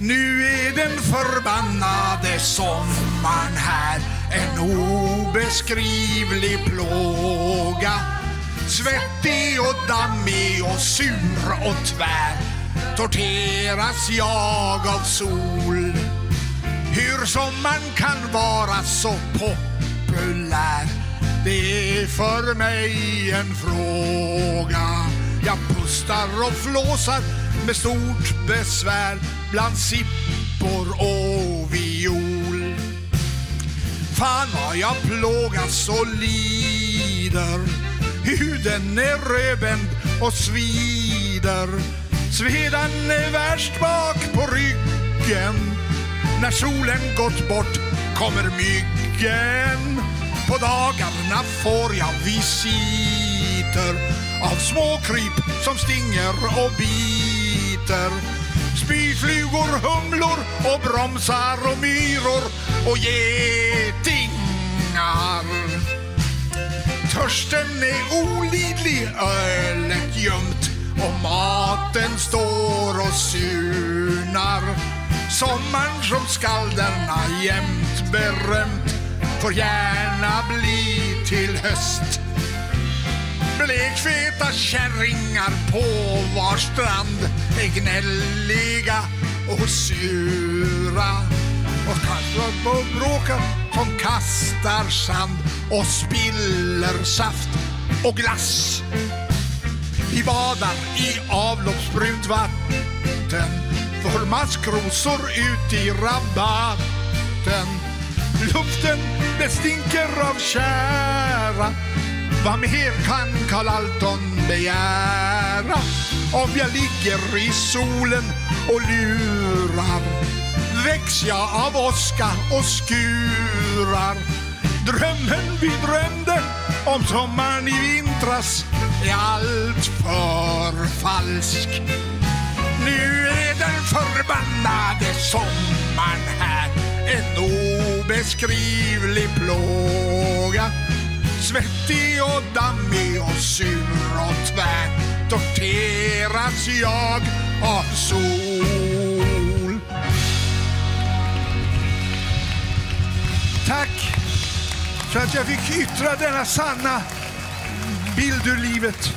Nu är den förbannade sommaren här. En obeskrivlig plåga. Svettig och dammig och sur och tvär Torteras jag av sol. Hur sommaren kan vara så populär Det är för mig en fråga. Jag pustar och flåsar med stort besvär bland sippor och viol. Fan vad jag plågas och lider. Huden är rödbänd och svider. Svedan är värst bak på ryggen. När solen gått bort kommer myggen. På dagarna får jag visiter av småkryp som stinger och biter. Spyflugor, humlor och bromsar och myror och getingar. Törsten är olidlig, ölet gömt och maten står och surnar. Sommaren som skalderna jämt berömt får gärna bli till höst. Blekfeta kärringar på var strand är gnälliga och sura och kastar på bråkar som kastar sand och spiller saft och glass. Vi badar i avloppsbrunt vatten får maskrosor ut i rabatten. Luften det stinker av kära vad mer kan Karl Alton begära? Om jag ligger i solen och lurar väcks jag av åska och skurar. Drömmen vi drömde om sommaren i vintras är allt för falsk. Nu är den förbannade sommaren här en obeskrivlig plåga Svettig och dammig och sur och tvär torteras jag av sol. Tack för att jag fick yttra denna sanna bild ur livet.